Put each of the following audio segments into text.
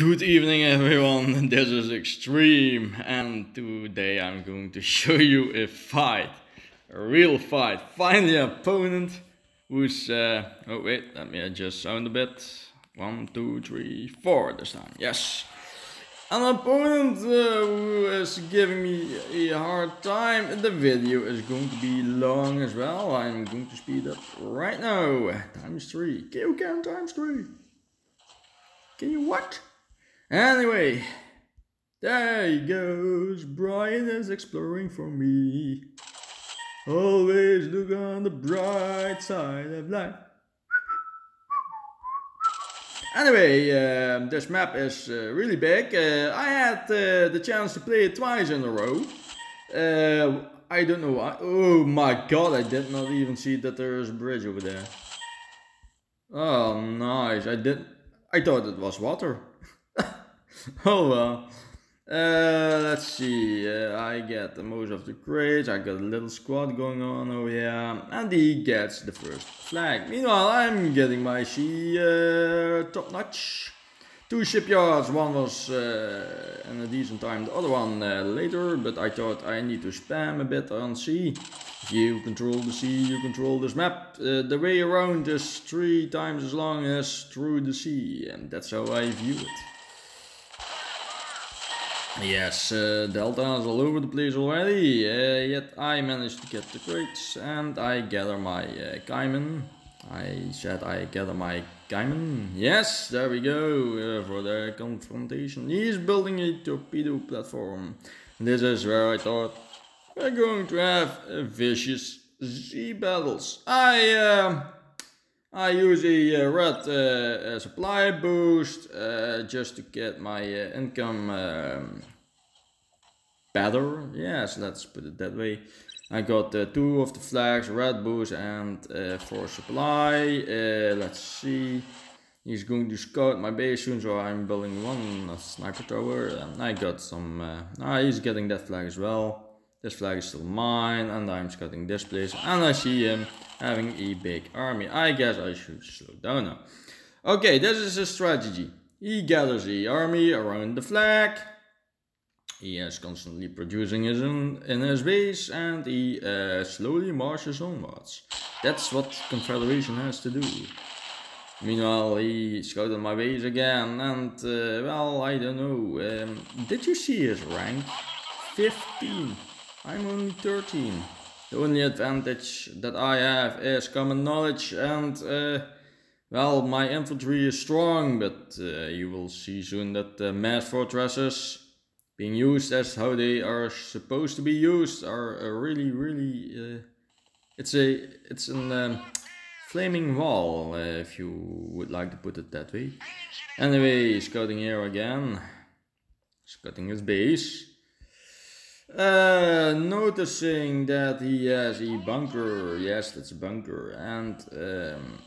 Good evening everyone, this is Extreme and today I'm going to show you a fight, a real fight. Finally opponent who's, uh, oh wait, let me adjust sound a bit. One, two, three, four this time, yes. An opponent uh, who is giving me a hard time. The video is going to be long as well. I'm going to speed up right now. Times three. You count times three? Can you what? Anyway, there he goes. Brian is exploring for me. Always look on the bright side of life. Anyway, uh, this map is uh, really big. Uh, I had uh, the chance to play it twice in a row. Uh, I don't know why. Oh my god, I did not even see that there is a bridge over there. Oh, nice. I did. I thought it was water. oh well. Uh, let's see, uh, I get the most of the crates, I got a little squad going on over here, and he gets the first flag. Meanwhile, I'm getting my sea uh, top notch. Two shipyards, one was uh, in a decent time, the other one uh, later, but I thought I need to spam a bit on sea. You control the sea, you control this map. Uh, the way around is three times as long as through the sea, and that's how I view it. Yes, uh, Delta is all over the place already, uh, yet I managed to get the crates and I gather my uh. I said I gather my Kaiman. Yes, there we go uh, for the confrontation. He's building a torpedo platform. This is where I thought we're going to have vicious sea battles. I I use a uh, red uh, supply boost uh, just to get my uh, income um, better. Yes, let's put it that way. I got uh, two of the flags, red boost and uh, for supply. Uh, let's see. He's going to scout my base soon, so I'm building one sniper tower. And I got some. ah, he's getting that flag as well. This flag is still mine, and I'm scouting this place, and I see him having a big army. I guess I should slow down now. Okay, this is his strategy. He gathers the army around the flag. He is constantly producing his own in his base, and he uh, slowly marches onwards. That's what Confederation has to do. Meanwhile, he scouted my base again, and uh, well, I don't know. Um, did you see his rank? 15. I'm only 13. The only advantage that I have is common knowledge and uh, well, my infantry is strong, but uh, you will see soon that the mass fortresses being used as how they are supposed to be used are uh, really, really, uh, it's a, it's an um, flaming wall, uh, if you would like to put it that way. Anyway, scouting here again, scouting his base. Uh, noticing that he has a bunker, yes, that's a bunker, and um,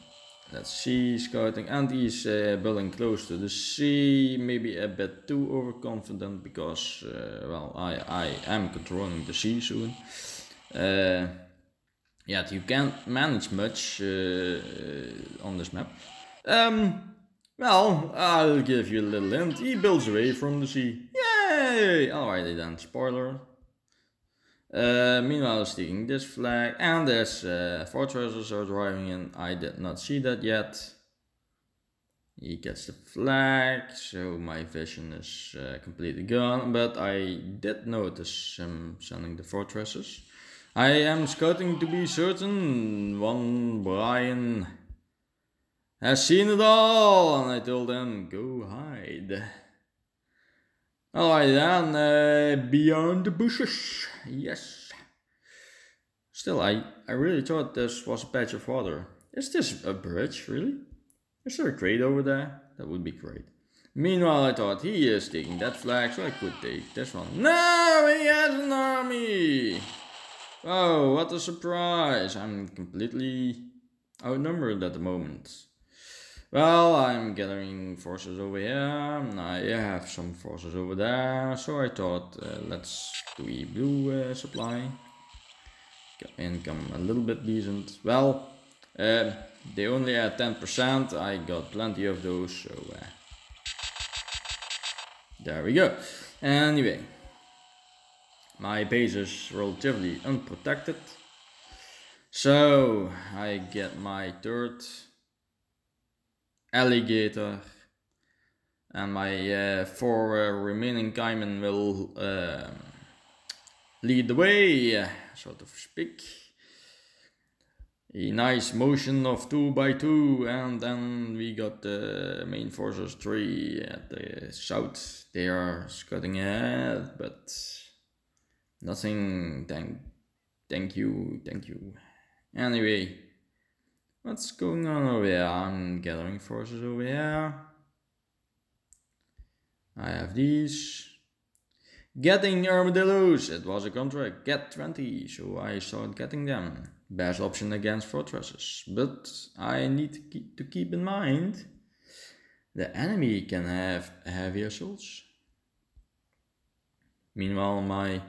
let's see, scouting, and he's uh, building close to the sea, maybe a bit too overconfident because, uh, well, I, I am controlling the sea soon. Uh, yeah, you can't manage much uh, on this map. Um, well, I'll give you a little hint, he builds away from the sea. Yay! Alrighty then, spoiler. Uh, meanwhile, stealing this flag and this uh, fortresses are driving in. I did not see that yet. He gets the flag, so my vision is uh, completely gone. But I did notice him sending the fortresses. I am scouting to be certain one Brian has seen it all, and I told him go hide. Alright then, uh, beyond the bushes, yes. Still, I, I really thought this was a patch of water. Is this a bridge, really? Is there a crate over there? That would be great. Meanwhile, I thought he is taking that flag, so I could take this one. No, he has an army! Oh, what a surprise! I'm completely outnumbered at the moment. Well, I'm gathering forces over here. I have some forces over there. So I thought, uh, let's do a blue uh, supply. Income a little bit decent. Well, uh, they only had 10%. I got plenty of those. So uh, There we go. Anyway, my base is relatively unprotected. So I get my third alligator and my uh, four remaining Kaimen will uh, lead the way, so to speak. A nice motion of 2 by 2 and then we got the main forces 3 at the south. They are scudding ahead, but nothing, thank, thank you, thank you. Anyway, what's going on over here? I'm gathering forces over here. I have these. Getting armadillos, it was a contract, get 20, so I started getting them. Best option against fortresses, but I need to keep, in mind the enemy can have heavier assaults. Meanwhile, my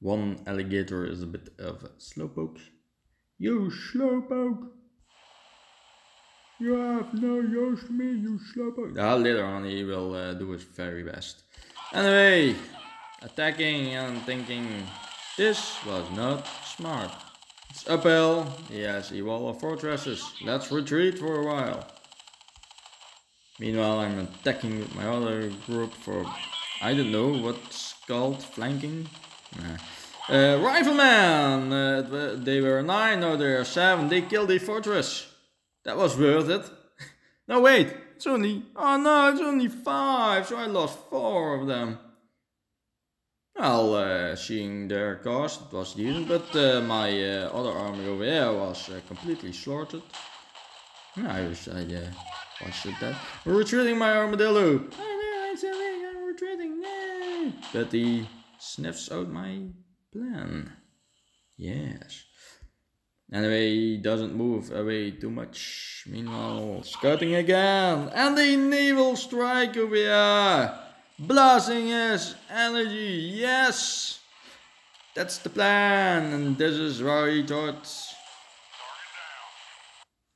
one alligator is a bit of a slowpoke. You slowpoke! You have no use me, you slowpoke. Ah, later on he will uh, do his very best. Anyway, attacking and thinking this was not smart. It's uphill, he has a wall of fortresses. Let's retreat for a while. Meanwhile, I'm attacking with my other group for, I don't know what's called, flanking? Nah. Uh, rifleman! Uh, they were nine, now they are seven. They killed the fortress. That was worth it. no, wait. It's only... Oh no, it's only five. So I lost four of them. Well, uh, seeing their cost, it was decent. But uh, my uh, other army over here was uh, completely slaughtered. I wish I uh, watched that. We're retreating my armadillo. I'm retreating. But he sniffs out my plan. Yes. Anyway, he doesn't move away too much. Meanwhile, scouting again. And the naval strike over here. Blasting his energy. Yes. That's the plan. And this is where he thought.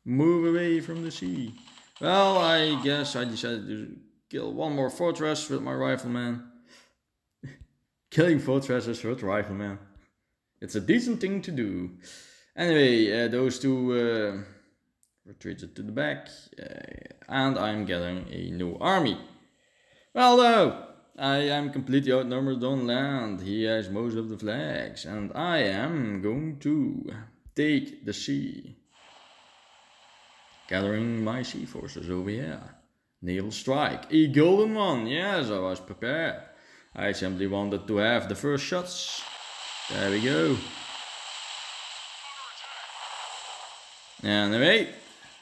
Move away from the sea. Well, I guess I decided to kill one more fortress with my rifleman. Killing fortresses with rifleman. It's a decent thing to do. Anyway, uh, those two uh, retreated to the back, uh, and I'm gathering a new army. Well, though, I am completely outnumbered on land. He has most of the flags, and I am going to take the sea. Gathering my sea forces over here. Naval strike, a golden one. Yes, I was prepared. I simply wanted to have the first shots. There we go. Anyway,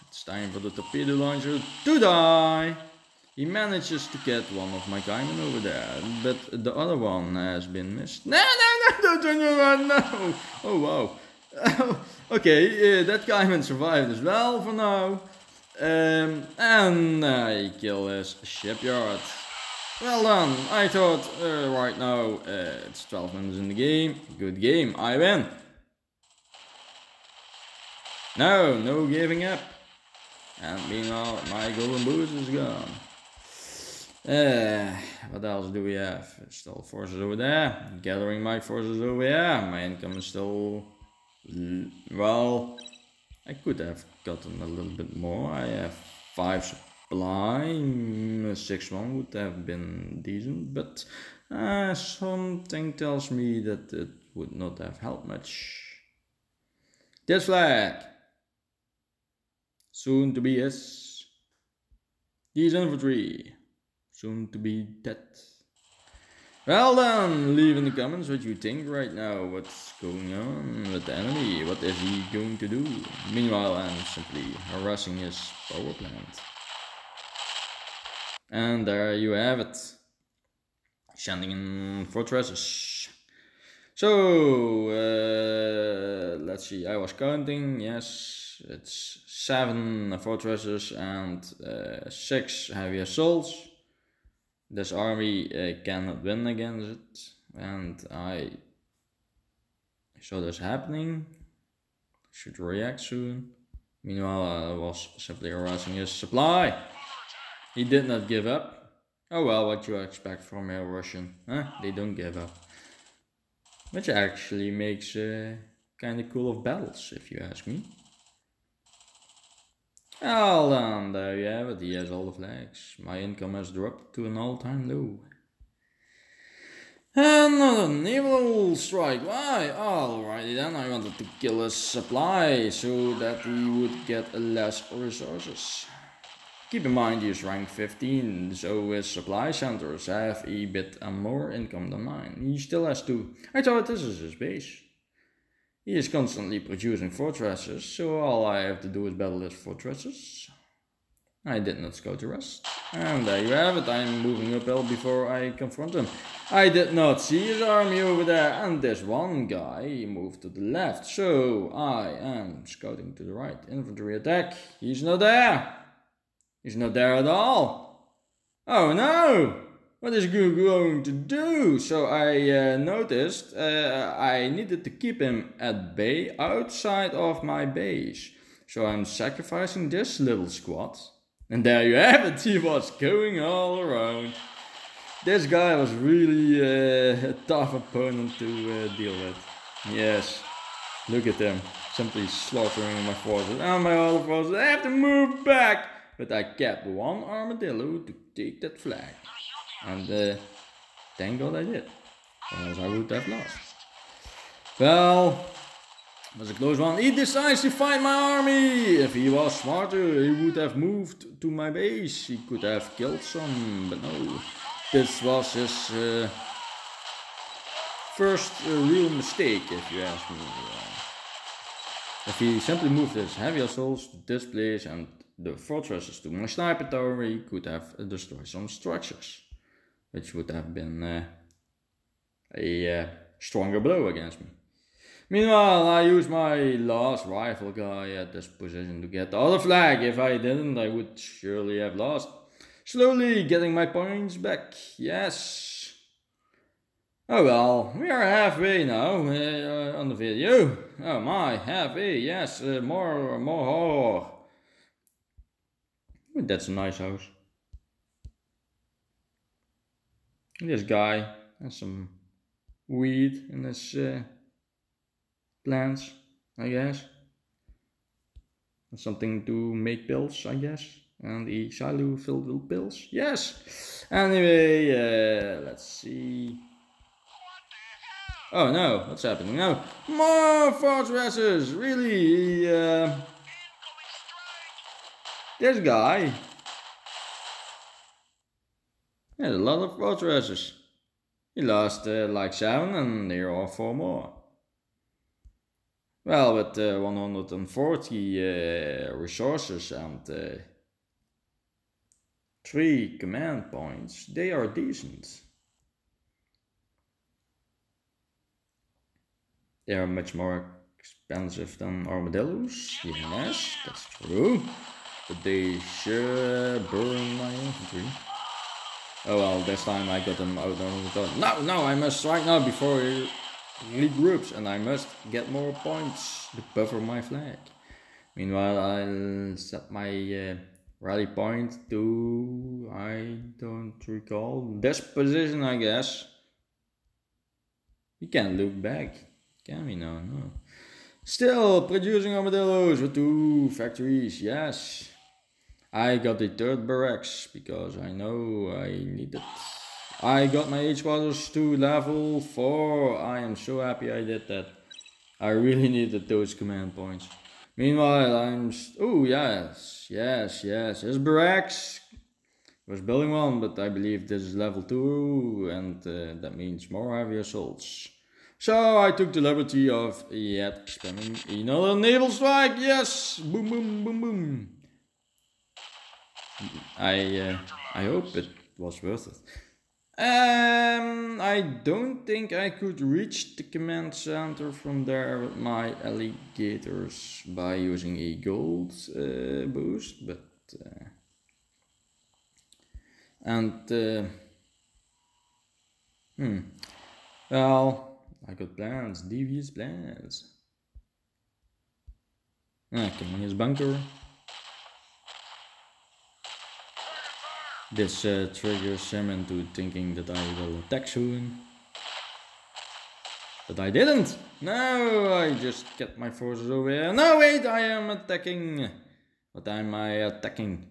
it's time for the torpedo launcher to die. He manages to get one of my Kaimen over there, but the other one has been missed. No, no, no, no, no, no, no. Oh, wow. okay, uh, that Kaimen survived as well for now. Um, and I kill his shipyard. Well done, I thought uh, right now uh, it's 12 minutes in the game, good game, I win. No, no giving up. And meanwhile, my golden boost is gone. Uh, what else do we have? Still forces over there. Gathering my forces over here. My income is still... Well, I could have gotten a little bit more. I have 5 supply. A 6 one would have been decent. But uh, something tells me that it would not have helped much. This flag soon to be his. These infantry, soon to be dead. Well then, leave in the comments what you think right now, what's going on with the enemy, what is he going to do. Meanwhile, I'm simply harassing his power plant. And there you have it. Sending in fortresses. So, uh, let's see, I was counting, yes, it's seven fortresses and uh, six heavy assaults. This army uh, cannot win against it, and I saw this happening. Should react soon. Meanwhile, I was simply harassing his supply. He did not give up. Oh well, what you expect from a Russian, huh? They don't give up. Which actually makes uh, kind of cool of battles, if you ask me. Well then, there you have it, he has all the flags. My income has dropped to an all-time low. Another naval strike, why? Alrighty then, I wanted to kill his supply so that he would get less resources. Keep in mind he is rank 15, so his supply centers have a bit more income than mine. He still has two. I thought this is his base. He is constantly producing fortresses, so all I have to do is battle his fortresses. I did not scout the rest. And there you have it, I'm moving uphill before I confront him. I did not see his army over there, and this one guy moved to the left, so I am scouting to the right. Infantry attack, he's not there! He's not there at all! Oh no! What is Goo going to do? So I uh, noticed uh, I needed to keep him at bay outside of my base. So I'm sacrificing this little squad and there you have it, he was going all around. This guy was really uh, a tough opponent to uh, deal with. Yes, look at them, simply slaughtering my forces Oh my other forces. I have to move back! But I kept one armadillo to take that flag. And uh, thank God I did, or I would have lost. Well, it was a close one. He decides to fight my army. If he was smarter, he would have moved to my base. He could have killed some, but no. This was his uh, first uh, real mistake, if you ask me. Uh, if he simply moved his heavy assaults to this place and the fortresses to my sniper tower, could have destroyed some structures, which would have been uh, a uh, stronger blow against me. Meanwhile, I use my last rifle guy at this position to get the other flag. If I didn't, I would surely have lost. Slowly getting my points back. Yes. Oh well, we are halfway now uh, on the video. Oh my, halfway, yes, uh, more, more horror. That's a nice house. This guy has some weed in his uh, plants, I guess. Something to make pills, I guess. And the silo filled with pills. Yes! Anyway, uh, let's see. Oh no, what's happening now? More fortresses! Really? Uh, this guy. There's a lot of fortresses. He lost uh, like seven and there are four more. Well, with uh, 140 uh, resources and uh, 3 command points, they are decent. They are much more expensive than armadillos, yes, that's true. But they sure burn my infantry. Oh well, this time I got them out. No, no, I must strike now before regroups and I must get more points to buffer my flag. Meanwhile, I'll set my uh, rally point to, I don't recall, this position I guess. We can't look back, can we? No, no. Still producing armadillos with two factories, yes. I got the third barracks because I know I need it. I got my H quarters to level 4. I am so happy I did that. I really needed those command points. Meanwhile, I'm... Oh, yes. Yes, yes. There's barracks. Was building one, but I believe this is level 2. And uh, that means more heavy assaults. So I took the liberty of yet spamming another naval strike. Yes! Boom, boom, boom, boom. I, uh, I hope it was worth it. Um, I don't think I could reach the command center from there with my alligators by using a gold uh, boost, but uh, and uh, hmm, well, I got plans, devious plans. Ah, come on, his bunker. This uh, triggers him into thinking that I will attack soon. But I didn't! No, I just get my forces over here. No, wait, I am attacking! What am I attacking?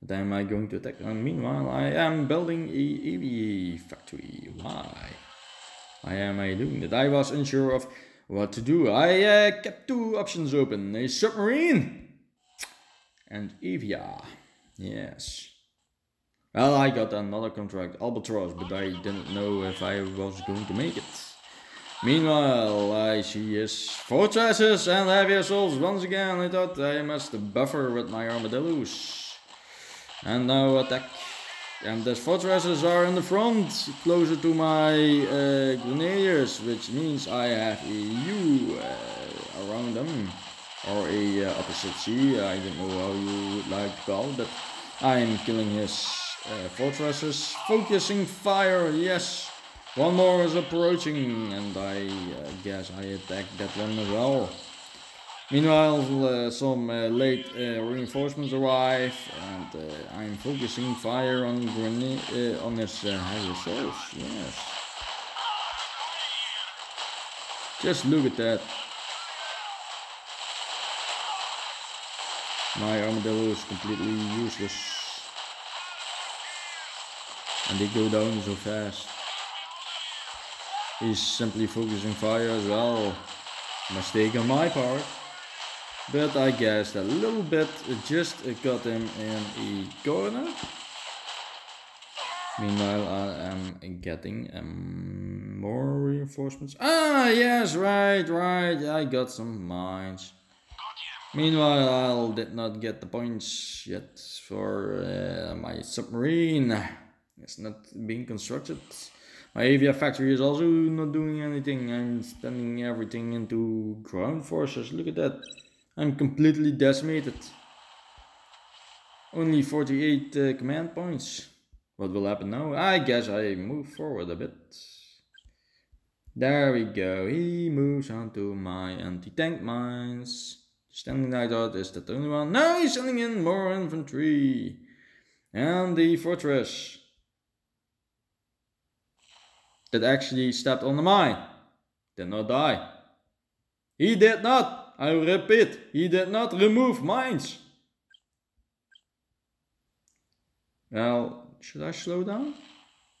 What am I going to attack? And meanwhile, I am building a Avia factory. Why? Why am I doing that? I was unsure of what to do. I uh, kept two options open. A submarine and Avia. Yes. Well, I got another contract, Albatross, but I didn't know if I was going to make it. Meanwhile, I see his fortresses and heavy assaults once again. I thought I must buffer with my armadillos. And now attack. And the fortresses are in the front, closer to my uh, grenadiers, which means I have a U uh, around them. Or a uh, opposite C, I don't know how you would like to call it, but I'm killing his uh, fortresses. Focusing fire, yes. One more is approaching, and I uh, guess I attack that one as well. Meanwhile, uh, some uh, late uh, reinforcements arrive, and uh, I'm focusing fire on grenade on his heavy assaults. Yes. Just look at that. My armadillo is completely useless. And they go down so fast. He's simply focusing fire as well. Mistake on my part. But I guess a little bit just got him in a corner. Meanwhile, I am getting um, more reinforcements. Ah, yes, right, right. I got some mines. Meanwhile, I did not get the points yet for uh, my submarine. It's not being constructed. My Avia factory is also not doing anything. I'm spending everything into ground forces. Look at that. I'm completely decimated. Only 48 uh, command points. What will happen now? I guess I move forward a bit. There we go. He moves onto my anti-tank mines. Standing like that is the only one. No, he's sending in more infantry. And the fortress. That actually stepped on the mine. Did not die. He did not. I repeat, he did not remove mines. Well, should I slow down?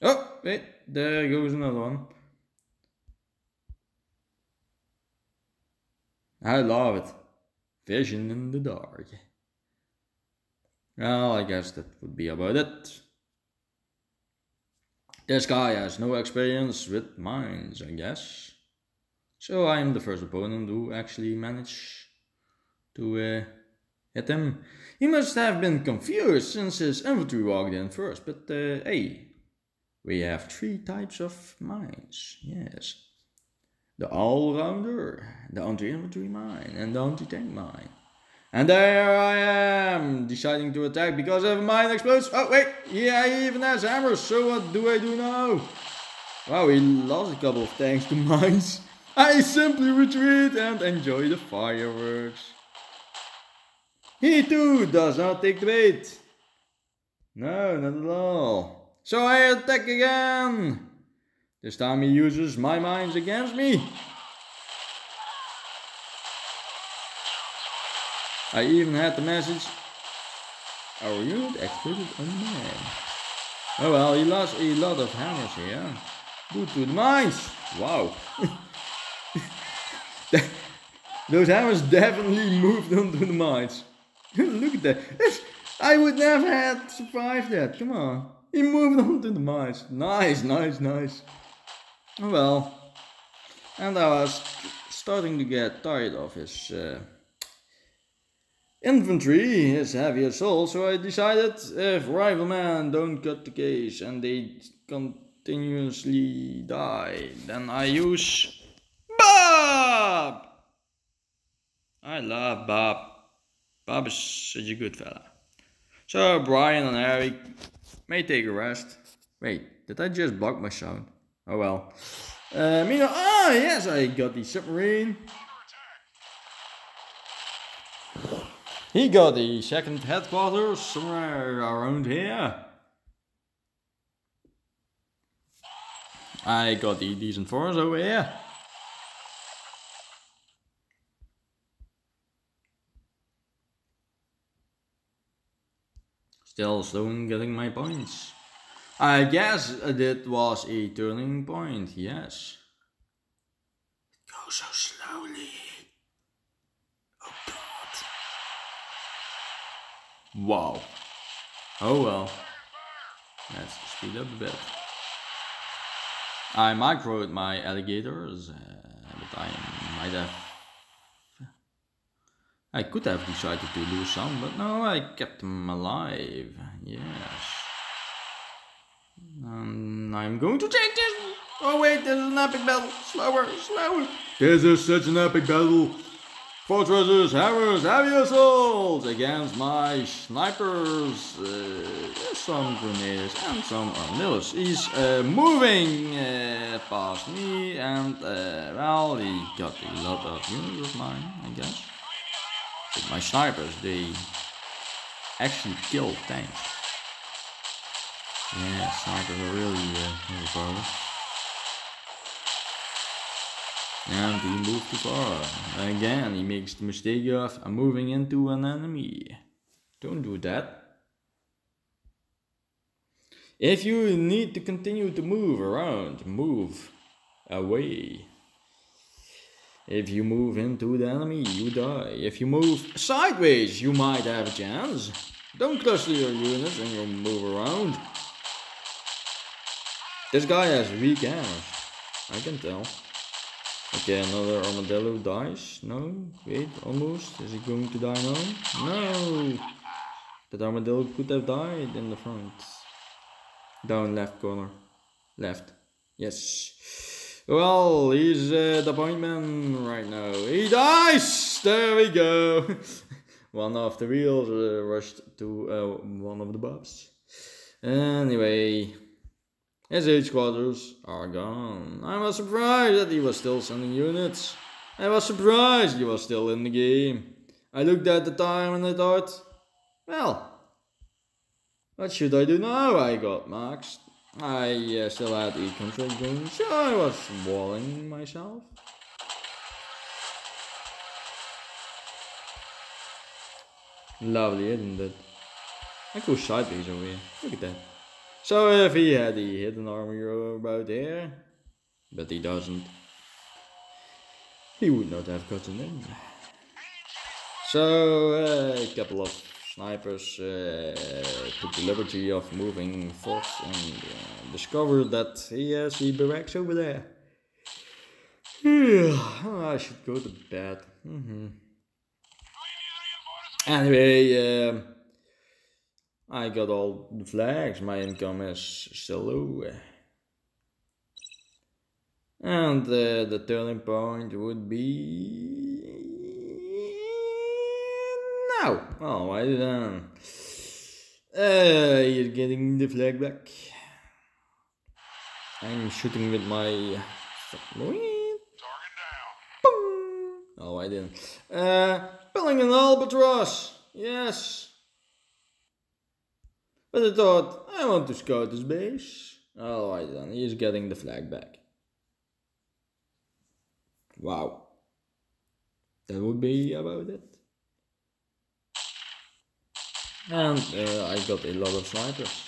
Oh, wait, there goes another one. I love it. Vision in the dark. Well, I guess that would be about it. This guy has no experience with mines, I guess. So I am the first opponent who actually managed to uh, hit him. He must have been confused since his infantry walked in first, but uh, hey, we have three types of mines, yes. The all-rounder, the anti-infantry mine, and the anti-tank mine. And there I am, deciding to attack because of mine explodes. Oh wait, yeah, he even has hammers, so what do I do now? Wow, he lost a couple of tanks to mines. I simply retreat and enjoy the fireworks. He too does not take the bait. No, not at all. So I attack again. This time he uses my mines against me. I even had the message, our unit exploded on man. Oh well, he lost a lot of hammers here. Good to the mines. Wow. Those hammers definitely moved onto the mines. Look at that. I would never have survived that. Come on. He moved onto the mines. Nice, nice, nice. Oh well. And I was starting to get tired of his uh, infantry, is heavy assault, so I decided if riflemen don't cut the case and they continuously die, then I use Bob! I love Bob. Bob is such a good fella. So Brian and Harry may take a rest. Wait, did I just block my sound? Oh well. Uh, meanwhile, ah yes, I got the submarine. He got the second headquarters somewhere around here. I got the decent force over here. Still slow getting my points. I guess that was a turning point, yes. Go so slowly. Oh god. Wow. Oh well. Let's speed up a bit. I microed my alligators, uh, but I might have... I could have decided to lose some, but no, I kept them alive. Yes. And I'm going to take this! Oh wait, this is an epic battle! Slower, slower! This is such an epic battle! Fortresses, hammers, heavy assaults against my snipers, uh, some grenades and some armadillos. He's uh, moving uh, past me and uh, well, he got a lot of units of mine, I guess. But my snipers, they actually kill tanks. Yeah, snipers are really uh, overpowered. And he moved too far. Again, he makes the mistake of moving into an enemy. Don't do that. If you need to continue to move around, move away. If you move into the enemy, you die. If you move sideways, you might have a chance. Don't cluster your units and you move around. This guy has weak arms. I can tell. Okay, another armadillo dies. No, wait, almost. Is he going to die now? No! That armadillo could have died in the front. Down left corner. Left. Yes. Well, he's uh, the point man right now. He dies! There we go! one of the wheels uh, rushed to uh, one of the bobs. Anyway. His H quarters are gone. I was surprised that he was still sending units. I was surprised he was still in the game. I looked at the time and I thought, well, what should I do now? I got maxed. I uh, still had a control going, so I was walling myself. Lovely, isn't it? I go sideways over here. Look at that. So if he had the hidden armor about there, but he doesn't, he would not have gotten in. So uh, a couple of snipers uh, took the liberty of moving forth and uh, discovered that he has the barracks over there. I should go to bed. Mm -hmm. Anyway, uh, I got all the flags, my income is still low. And uh, the turning point would be now. Oh, why then? Uh, you're getting the flag back. I'm shooting with my submarine. Oh, I didn't. Uh, building an albatross. Yes. But I thought, I want to scout this base. Alright then, he's getting the flag back. Wow. That would be about it. And uh, I got a lot of snipers.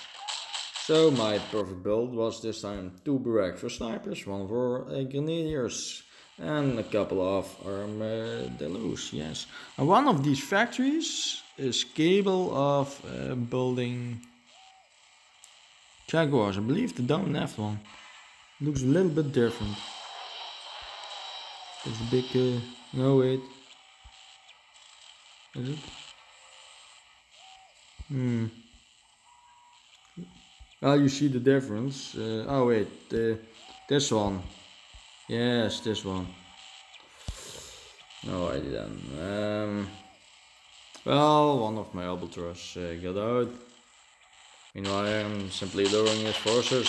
So my perfect build was this time two barracks for snipers, one for uh, grenadiers, and a couple of armadillos, yes. And one of these factories is capable of uh, building Jaguars, I believe the down left one looks a little bit different. It's a big, uh, no wait. Is it? Hmm. Well, you see the difference. Uh, oh wait, uh, this one. Yes, this one. No idea Um, well, one of my albatross uh, got out. Meanwhile, I'm simply lowering his forces.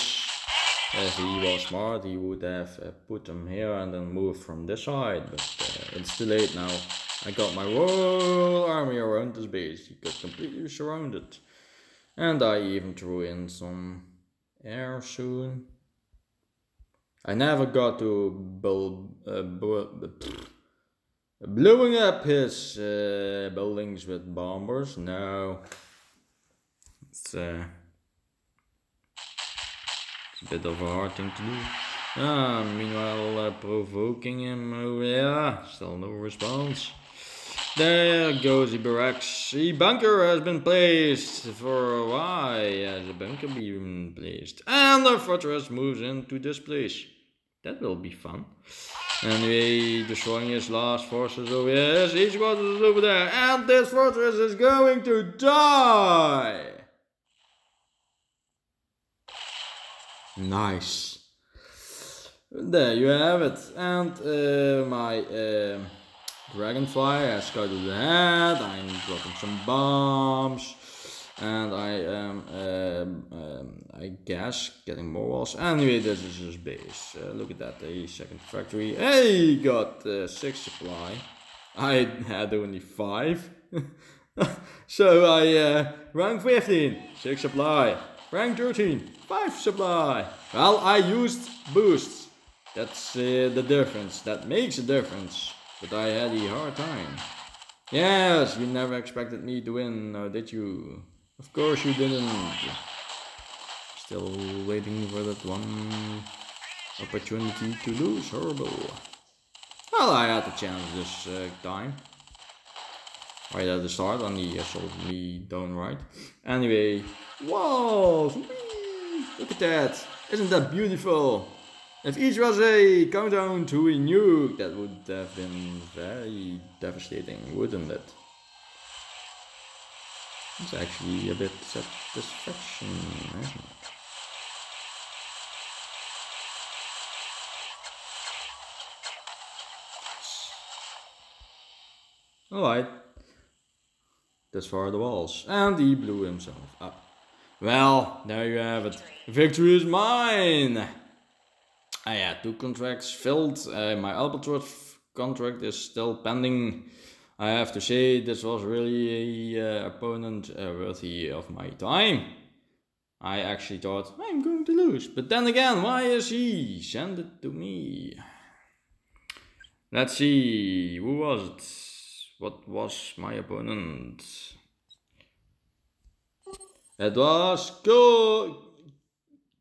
If he was smart, he would have uh, put them here and then moved from this side, but uh, it's too late now. I got my whole army around this base. He got completely surrounded. And I even threw in some air soon. I never got to build, uh, blowing up his uh, buildings with bombers. No, it's, uh, it's, a bit of a hard thing to do. Ah, meanwhile, uh, provoking him. Oh yeah, still no response. There goes the barracks. The bunker has been placed. For why has the bunker been placed? And the fortress moves into this place. That will be fun. Anyway, destroying his last forces over here. Each fortress is over there. And this fortress is going to die. Nice. There you have it. And uh, my... Uh, Dragonfly has scouted ahead, I'm dropping some bombs, and I am, um, um, I guess, getting more walls. Anyway, this is his base. Uh, look at that, a second factory. Hey, got uh, 6 supply. I had only 5. so I, uh, rank 15, 6 supply. Rank 13, 5 supply. Well, I used boosts. That's uh, the difference. That makes a difference. But I had a hard time. Yes, you never expected me to win, now did you? Of course you didn't. Still waiting for that one opportunity to lose. Horrible. Well, I had the chance this uh, time. Right at the start on the assault me down right. Anyway, wow, look at that. Isn't that beautiful? If each was a countdown to a nuke, that would have been very devastating, wouldn't it? It's actually a bit satisfaction, isn't it? Alright. That's for the walls. And he blew himself up. Well, there you have it. Victory is mine! I had two contracts filled. Uh, my Albatross contract is still pending. I have to say this was really a uh, opponent uh, worthy of my time. I actually thought I'm going to lose, but then again, why is he? Send it to me. Let's see, who was it? What was my opponent? It was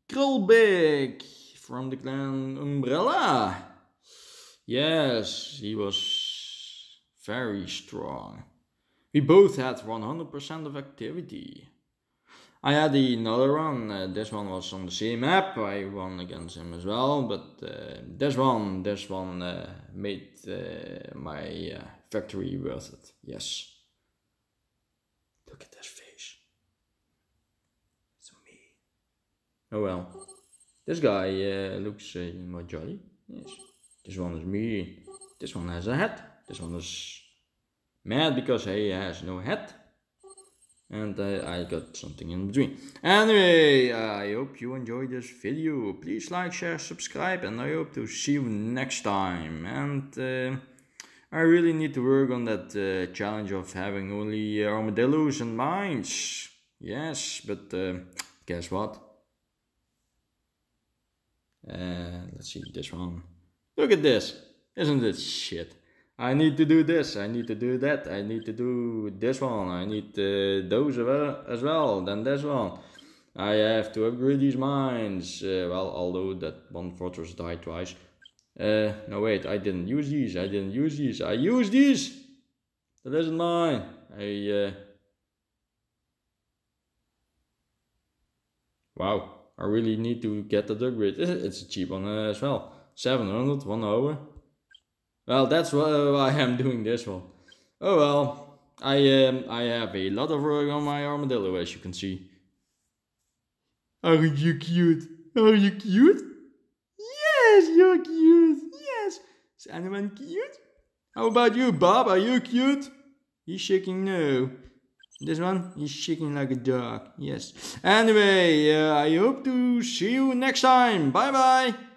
Krulbeck from the clan Umbrella. Yes, he was very strong. We both had 100% of activity. I had another one, uh, this one was on the same map, I won against him as well, but uh, this one, this one uh, made uh, my uh, victory worth it, yes. Look at this face. It's me. Oh well. This guy uh, looks more jolly. Yes. This one is me. This one has a hat. This one is mad because he has no hat. And uh, I got something in between. Anyway, I hope you enjoyed this video. Please like, share, subscribe, and I hope to see you next time. And uh, I really need to work on that uh, challenge of having only armadillos and mines. Yes, but uh, guess what? Uh, let's see this one. Look at this. Isn't it shit? I need to do this, I need to do that, I need to do this one, I need uh, those as well, then this one. I have to upgrade these mines. Uh, well, although that one fortress died twice. Uh, no wait, I didn't use these, I didn't use these, I used these! That isn't mine. I, uh... Wow. I really need to get that upgrade. It's a cheap one uh, as well. 700, one hour. Well, that's why I am doing this one. Oh well, I um, I have a lot of work on my armadillo as you can see. Are you cute? Are you cute? Yes, you're cute. Yes. Is anyone cute? How about you, Bob? Are you cute? He's shaking no. This one is shaking like a dog. Yes. Anyway, uh, I hope to see you next time. Bye bye.